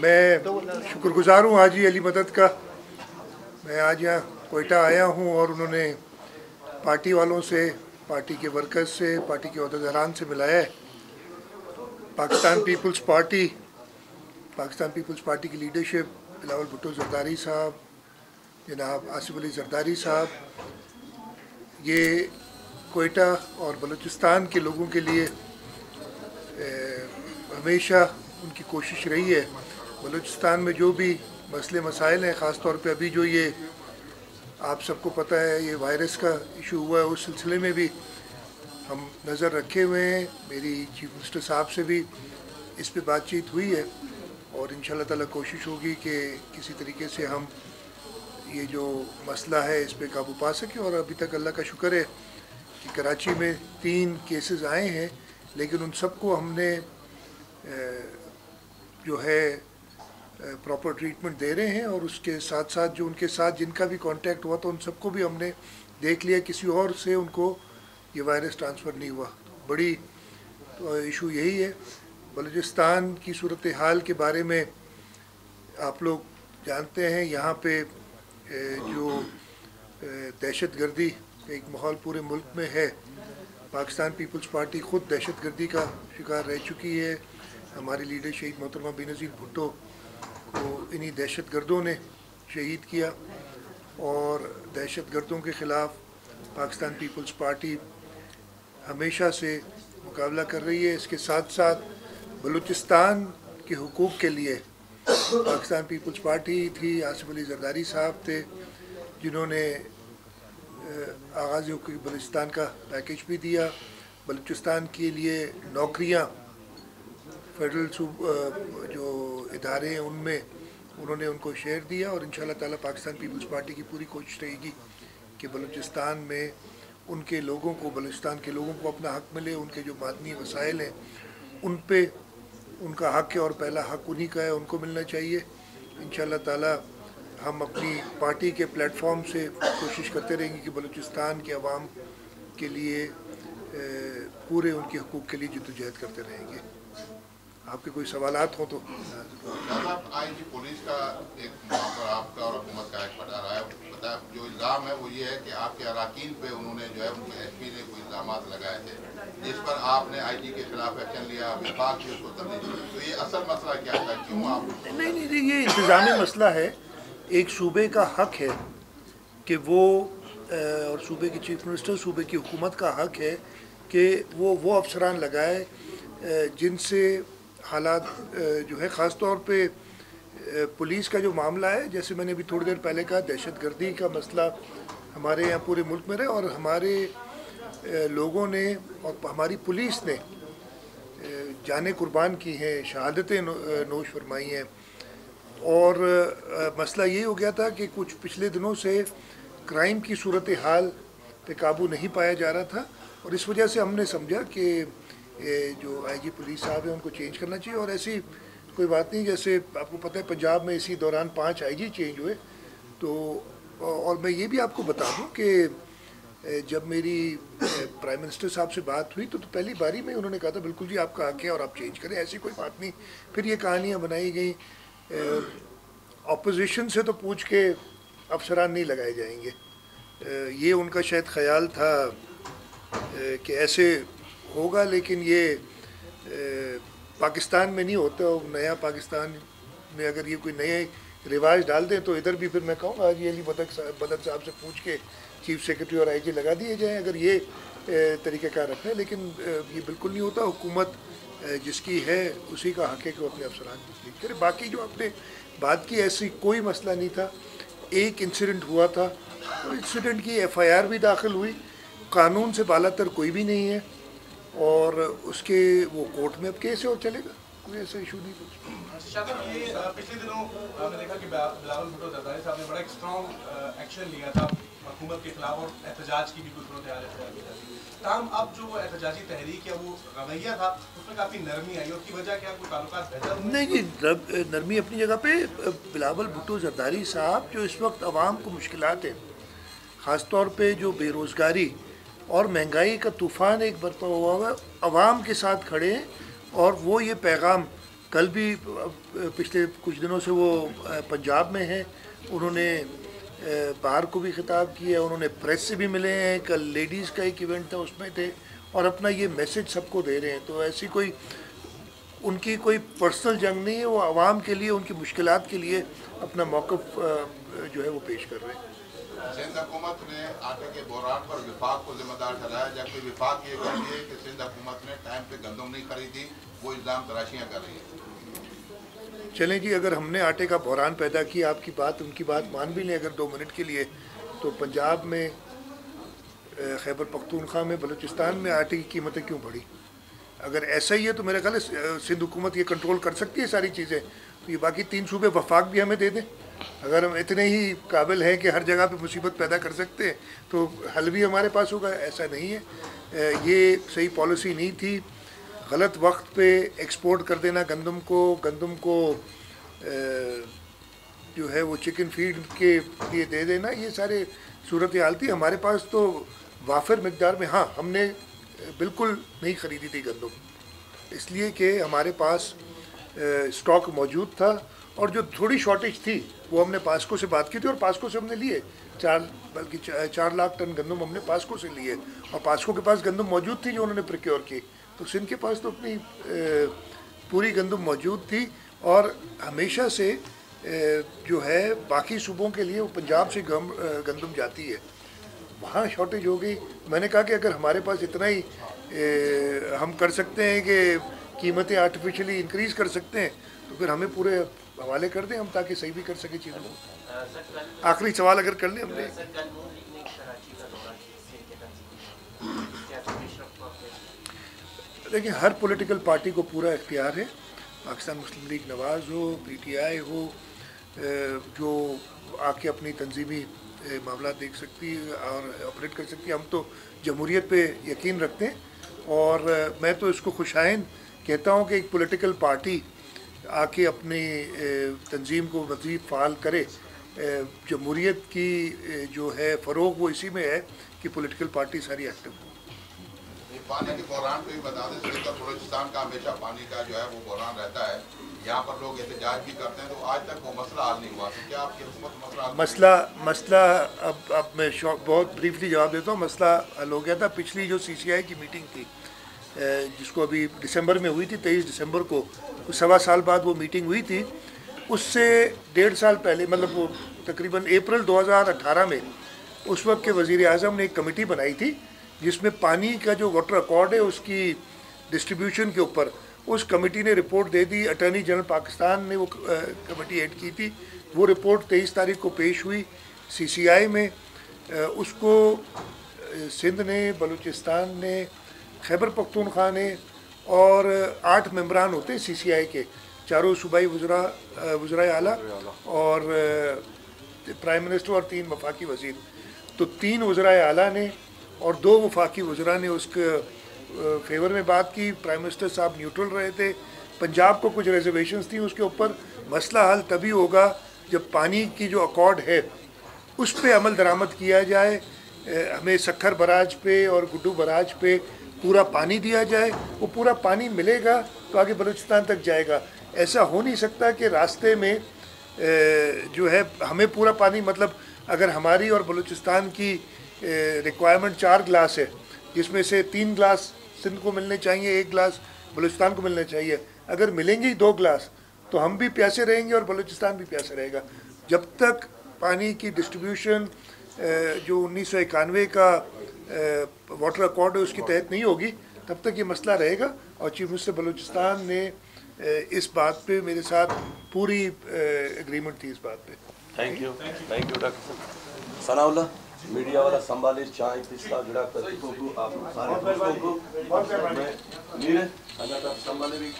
میں شکر گزار ہوں حاجی علی مدد کا۔ میں آج یہاں کوئٹہ آیا ہوں اور انہوں نے پارٹی والوں سے، پارٹی کے ورکرز سے، پارٹی کے عہدیداران سے ملایا ہے۔ Pakistan peoples party, Pakistan peoples party کی لیڈرشپ، بلاول بھٹو زرداری صاحب، جناب آصف علی زرداری صاحب۔ یہ کوئٹہ اور بلوچستان کے لوگوں کے لیے ہمیشہ ان کی کوشش رہی ہے۔ بلوچستان میں جو بھی مسئلے مسائل ہیں، خاص طور پہ ابھی جو یہ آپ سب کو پتہ ہے، یہ وائرس کا ایشو ہوا ہے، اس سلسلے میں بھی ہم نظر رکھے ہوئے ہیں۔ میری چیف منسٹر صاحب سے بھی اس پہ بات چیت ہوئی ہے اور ان شاء اللہ تعالیٰ کوشش ہوگی کہ کسی طریقے سے ہم یہ جو مسئلہ ہے اس پہ قابو پا سکیں اور ابھی تک اللہ کا شکر ہے کہ کراچی میں تین کیسز آئے ہیں، لیکن ان سب کو ہم نے جو ہے پراپر ٹریٹمنٹ دے رہے ہیں اور اس کے ساتھ ساتھ جو ان کے ساتھ جن کا بھی کانٹیکٹ ہوا تو ان سب کو بھی ہم نے دیکھ لیا، کسی اور سے ان کو یہ وائرس ٹرانسفر نہیں ہوا۔ بڑی ایشو یہی ہے۔ بلوچستان کی صورتحال کے بارے میں آپ لوگ جانتے ہیں۔ یہاں پہ جو دہشت گردی ایک ماحول پورے ملک میں ہے۔ پاکستان پیپلز پارٹی خود دہشت گردی کا شکار رہ چکی ہے۔ ہماری لیڈر شہید محترمہ بینظیر بھٹو کو انہی دہشت گردوں نے شہید کیا اور دہشت گردوں کے خلاف پاکستان پیپلز پارٹی ہمیشہ سے مقابلہ کر رہی ہے۔ اس کے ساتھ ساتھ بلوچستان کے حقوق کے لیے پاکستان پیپلز پارٹی تھی، آصف علی زرداری صاحب تھے، جنہوں نے آغاز حقوق بلوچستان کا پیکج بھی دیا۔ بلوچستان کے لیے نوکریاں، فیڈرل جو ادارے ہیں ان میں انہوں نے ان کو شیئر دیا اور ان شاء اللہ تعالیٰ پاکستان پیپلز پارٹی کی پوری کوشش رہے گی کہ بلوچستان میں ان کے لوگوں کو، بلوچستان کے لوگوں کو اپنا حق ملے، ان کے جو معدنی وسائل ہیں، ان پہ ان کا حق ہے اور پہلا حق انہی کا ہے، ان کو ملنا چاہیے۔ ان شاء اللہ تعالیٰ ہم اپنی پارٹی کے پلیٹ فارم سے کوشش کرتے رہیں گے کہ بلوچستان کے عوام کے لیے پورے ان کے حقوق کے لیے جدوجہد کرتے رہیں گے۔ آپ کے کوئی سوالات ہوں تو آئی جی پولیس کا ایک آپ کا اور حکومت کا ایک پٹا رہا ہے۔ جو الزام ہے وہ یہ ہے کہ آپ کے اراکین پہ انہوں نے جو ہے ان کے ایس پی نے کوئی الزامات لگائے تھے۔ جس پر آپ نے آئی جی کے خلاف ایکشن لیا وفاق سے اس کو تبدیل تو یہ اصل مسئلہ کیا تھا؟ کیوں آپ نہیں نہیں یہ انتظامی مسئلہ ہے۔ ایک صوبے کا حق ہے کہ وہ اور صوبے کی چیف منسٹر صوبے کی حکومت کا حق ہے کہ وہ وہ افسران لگائے جن سے حالات جو ہے، خاص طور پہ پولیس کا جو معاملہ ہے، جیسے میں نے ابھی تھوڑی دیر پہلے کہا، دہشت گردی کا مسئلہ ہمارے یہاں پورے ملک میں رہے اور ہمارے لوگوں نے اور ہماری پولیس نے جانیں قربان کی ہیں، شہادتیں نوش فرمائی ہیں۔ اور مسئلہ یہ ہو گیا تھا کہ کچھ پچھلے دنوں سے کرائم کی صورت حال پہ قابو نہیں پایا جا رہا تھا اور اس وجہ سے ہم نے سمجھا کہ یہ جو آئی جی پولیس صاحب ہیں، ان کو چینج کرنا چاہیے اور ایسی کوئی بات نہیں، جیسے آپ کو پتہ ہے، پنجاب میں اسی دوران پانچ آئی جی چینج ہوئے۔ تو، اور میں یہ بھی آپ کو بتا دوں کہ جب میری پرائم منسٹر صاحب سے بات ہوئی تو پہلی باری میں انہوں نے کہا تھا، بالکل جی آپ کا حق ہے اور آپ چینج کریں، ایسی کوئی بات نہیں۔ پھر یہ کہانیاں بنائی گئیں۔ اپوزیشن سے تو پوچھ کے افسران نہیں لگائے جائیں گے۔ یہ ان کا شاید خیال تھا کہ ایسے ہوگا، لیکن یہ پاکستان میں نہیں ہوتا نیا پاکستان میں اگر یہ کوئی نئے رواج ڈال دیں، تو ادھر بھی پھر میں کہوں گا یہ علی بدک صاحب بدک صاحب سے پوچھ کے چیف سیکرٹری اور آئی جی لگا دیے جائیں، اگر یہ طریقہ کار رکھنا ہے لیکن یہ بالکل نہیں ہوتا، حکومت جس کی ہے، اسی کا حق ہے کہ وہ اپنے افسران تسلیم کرے۔ باقی جو آپ نے بات کی، ایسی کوئی مسئلہ نہیں تھا۔ ایک انسیڈنٹ ہوا تھا انسیڈنٹ کی ایف آئی آر بھی داخل ہوئی۔ قانون سے بالا تر کوئی بھی نہیں ہے۔ اور اس کے وہ کورٹ میں اب کیسے اور چلے گا؟ کوئی ایسا ایشو نہیں تھا پچھلے دنوں ہم نے دیکھا کہ بلاول بھٹو زرداری صاحب نے بڑا ایک اسٹرانگ ایکشن لیا تھا حکومت کے خلاف اور احتجاج کی بھی کوئی صورت حال ہے۔ تاہم اب جو احتجاجی تحریک ہے وہ رویہ تھا اس میں کافی نرمی آئی اور کی وجہ کیا کوئی تعلقات بہتر نہیں نرمی اپنی جگہ پہ بلاول بھٹو زرداری صاحب جو اس وقت عوام کو مشکلات ہیں خاص طور پہ جو بے روزگاری اور مہنگائی کا طوفان ایک برپا ہوا ہوا ہے۔ عوام کے ساتھ کھڑے ہیں اور وہ یہ پیغام کل بھی، پچھلے کچھ دنوں سے وہ پنجاب میں ہیں۔ انہوں نے باہر کو بھی خطاب کیا، انہوں نے پریس سے بھی ملے ہیں۔ کل لیڈیز کا ایک ایونٹ تھا، اس میں تھے۔ اور اپنا یہ میسج سب کو دے رہے ہیں۔ تو ایسی کوئی، ان کی کوئی پرسنل جنگ نہیں ہے، وہ عوام کے لیے، ان کی مشکلات کے لیے اپنا موقف جو ہے وہ پیش کر رہے ہیں۔ سندھ حکومت نے آٹے کے بحران پر وفاق کو ذمہ دار ٹھہرایا جبکہ وفاق یہ کہتی ہے کہ سندھ حکومت نے ٹائم پہ گندم نہیں خریدی، وہ الزام تراشیاں کر رہی ہے چلیں جی اگر ہم نے آٹے کا بحران پیدا کیا، آپ کی بات، ان کی بات مان بھی لیں اگر دو منٹ کے لیے، تو پنجاب میں خیبر پختونخوا میں، بلوچستان میں آٹے کی قیمتیں کیوں بڑھی؟ اگر ایسا ہی ہے تو میرا خیال ہے، سندھ حکومت یہ کنٹرول کر سکتی ہے ساری چیزیں، تو یہ باقی تین صوبے وفاق بھی ہمیں دے دیں۔ اگر ہم اتنے ہی قابل ہیں کہ ہر جگہ پہ مصیبت پیدا کر سکتے ہیں تو حل بھی ہمارے پاس ہوگا، ایسا نہیں ہے۔ یہ صحیح پالیسی نہیں تھی۔ غلط وقت پہ ایکسپورٹ کر دینا گندم کو گندم کو جو ہے وہ چکن فیڈ کے لیے دے دینا، یہ سارے صورت حال تھی۔ ہمارے پاس تو وافر مقدار میں ہاں ہم نے بالکل نہیں خریدی تھی گندم۔ اس لیے کہ ہمارے پاس اسٹاک موجود تھا اور جو تھوڑی شارٹیج تھی، وہ ہم نے پاسکو سے بات کی تھی اور پاسکو سے ہم نے لیے۔ چار، بلکہ چار لاکھ ٹن گندم ہم نے پاسکو سے لیے اور پاسکو کے پاس گندم موجود تھی جو انہوں نے پریکیور کی۔ تو سندھ کے پاس تو اپنی پوری گندم موجود تھی اور ہمیشہ سے جو ہے، باقی صوبوں کے لیے وہ پنجاب سے گندم جاتی ہے۔ وہاں شارٹیج ہو گئی۔ میں نے کہا کہ اگر ہمارے پاس اتنا ہی ہم کر سکتے ہیں کہ قیمتیں آرٹیفیشلی انکریز کر سکتے ہیں، تو پھر ہمیں پورے حوالے کر دیں ہم تاکہ صحیح بھی کر سکیں چیزوں کو۔ آخری سوال اگر کر لیں ہم نے۔ دیکھیں، ہر پولیٹیکل پارٹی کو پورا اختیار ہے۔ پاکستان مسلم لیگ نواز ہو، پی ٹی آئی ہو جو آ کے اپنی تنظیمی معاملات دیکھ سکتی، اور آپریٹ کر سکتی۔ ہم تو جمہوریت پہ یقین رکھتے ہیں، اور میں تو اس کو خوشائن کہتا ہوں کہ ایک پولیٹیکل پارٹی آ کے اپنی تنظیم کو مزید فعال کرے۔ جمہوریت کی جو ہے فروغ وہ اسی میں ہے کہ پولیٹیکل پارٹی ساری ایکٹیو ہو۔ پانی کے بحران پہ بھی بتا دیں بلوچستان کا ہمیشہ پانی کا جو ہے وہ بحران رہتا ہے۔ یہاں پر لوگ احتجاج بھی کرتے ہیں تو آج تک وہ مسئلہ حل نہیں ہوا۔ تو کیا آپ کی حکومت مسئلہ مسئلہ مسئلہ اب اب میں بہت بریفلی جواب دیتا ہوں۔ مسئلہ حل ہو گیا تھا۔ پچھلی جو سی سی آئی کی میٹنگ تھی جس کو ابھی دسمبر میں ہوئی تھی، تیئیس دسمبر کو سوا سال بعد وہ میٹنگ ہوئی تھی۔ اس سے ڈیڑھ سال پہلے مطلب وہ تقریباً اپریل دو ہزار اٹھارہ میں، اس وقت کے وزیر اعظم نے ایک کمیٹی بنائی تھی، جس میں پانی کا جو واٹر اکارڈ ہے، اس کی ڈسٹریبیوشن کے اوپر، اس کمیٹی نے رپورٹ دے دی۔ اٹارنی جنرل پاکستان نے وہ کمیٹی ایڈ کی تھی۔ وہ رپورٹ تیئیس تاریخ کو پیش ہوئی سی سی آئی میں۔ اس کو سندھ نے، بلوچستان نے خیبر پختونخوا نے اور آٹھ ممبران ہوتے ہیں سی سی آئی کے، چاروں صوبائی وزراء وزرائے اعلیٰ اور پرائم منسٹر اور تین وفاقی وزیر۔ تو تین وزرائے اعلیٰ نے اور دو وفاقی وزراء نے اس کے فیور میں بات کی۔ پرائم منسٹر صاحب نیوٹرل رہے تھے۔ پنجاب کو کچھ ریزرویشنز تھیں اس کے اوپر۔ مسئلہ حل تبھی ہوگا جب پانی کی جو اکارڈ ہے، اس پہ عمل درآمد کیا جائے۔ ہمیں سکھر براج پہ اور گڈو براج پہ پورا پانی دیا جائے، وہ پورا پانی ملے گا تو آگے بلوچستان تک جائے گا۔ ایسا ہو نہیں سکتا کہ راستے میں جو ہے، ہمیں پورا پانی مطلب اگر ہماری اور بلوچستان کی ریکوائرمنٹ چار گلاس ہے، جس میں سے تین گلاس سندھ کو ملنے چاہیے، ایک گلاس بلوچستان کو ملنا چاہیے۔ اگر ملیں گے ہی دو گلاس تو ہم بھی پیاسے رہیں گے اور بلوچستان بھی پیاسے رہے گا۔ جب تک پانی کی ڈسٹریبیوشن جو انیس سو اکانوے کا واٹر اکارڈ اس کی تحت نہیں ہوگی تب تک یہ مسئلہ رہے گا۔ اور چیف منسٹر بلوچستان نے اس بات پہ میرے ساتھ پوری اگریمنٹ تھی اس بات پہ۔ Thank you thank you doctor Sana Ullah media والا سنبھالے چائے پستا جڑا کر کو آپ سارے دوستوں کو میں میرے اللہ تعالیٰ سنبھالے بھی۔